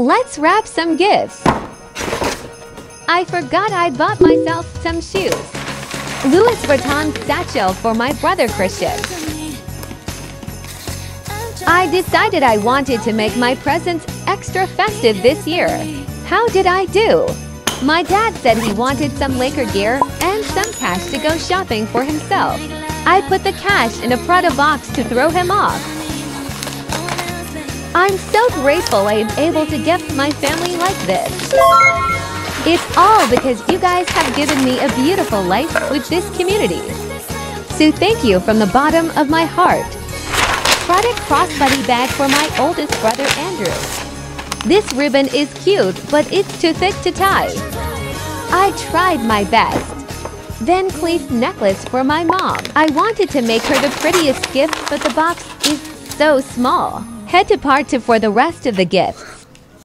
Let's wrap some gifts. I forgot I bought myself some shoes. Louis Vuitton satchel for my brother Christian. I decided I wanted to make my presents extra festive this year. How did I do? My dad said he wanted some Laker gear and some cash to go shopping for himself. I put the cash in a Prada box to throw him off. I'm so grateful I am able to gift my family like this. It's all because you guys have given me a beautiful life with this community. So thank you from the bottom of my heart. Prada crossbody bag for my oldest brother Andrew. This ribbon is cute, but it's too thick to tie. I tried my best. Van Cleef necklace for my mom. I wanted to make her the prettiest gift, but the box is so small. Head to part two for the rest of the gift.